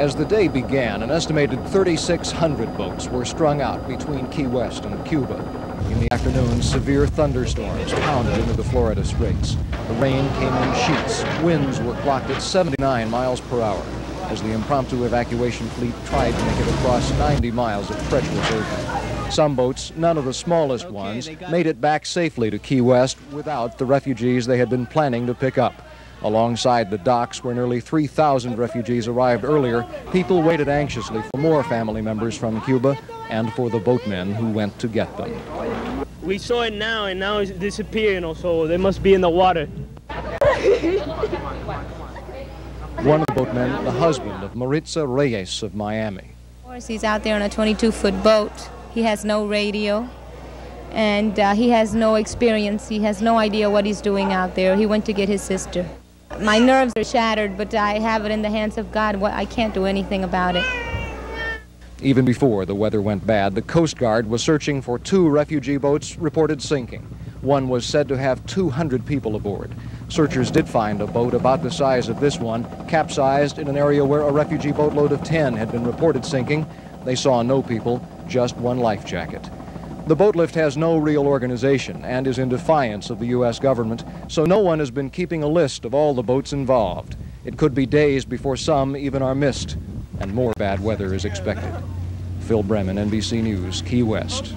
As the day began, an estimated 3,600 boats were strung out between Key West and Cuba. In the afternoon, severe thunderstorms pounded into the Florida Straits. The rain came in sheets. Winds were clocked at 79 miles per hour as the impromptu evacuation fleet tried to make it across 90 miles of treacherous ocean. Some boats, none of the smallest ones, made it back safely to Key West without the refugees they had been planning to pick up. Alongside the docks where nearly 3,000 refugees arrived earlier, people waited anxiously for more family members from Cuba and for the boatmen who went to get them. We saw it now and now it's disappearing, so they must be in the water. One of the boatmen, the husband of Maritza Reyes of Miami. Of course, he's out there on a 22-foot boat. He has no radio, and uh, he has no experience. He has no idea what he's doing out there. He went to get his sister. My nerves are shattered, but I have it in the hands of God. What I can't do anything about it. Even before the weather went bad, the Coast Guard was searching for two refugee boats reported sinking. One was said to have 200 people aboard. Searchers did find a boat about the size of this one, capsized in an area where a refugee boatload of 10 had been reported sinking. They saw no people, just one life jacket. The boat lift has no real organization and is in defiance of the U.S. government, so no one has been keeping a list of all the boats involved. It could be days before some even are missed, and more bad weather is expected. Phil Bremen, NBC News, Key West.